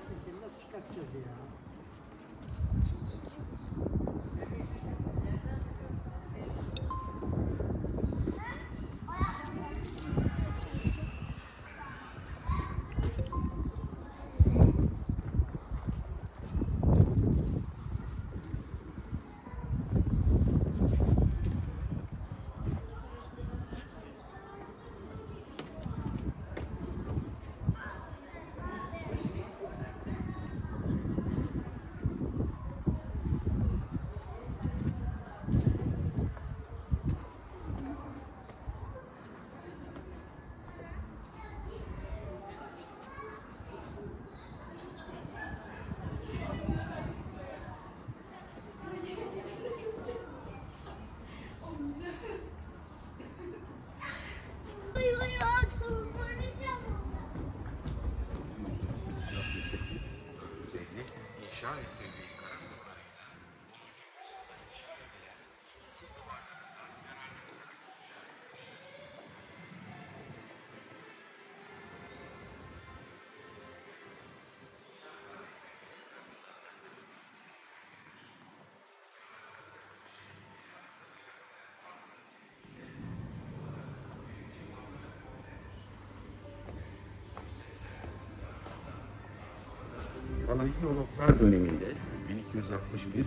versin seni nasıl çıkartacağız ya? trying. Diyaloglar döneminde 1261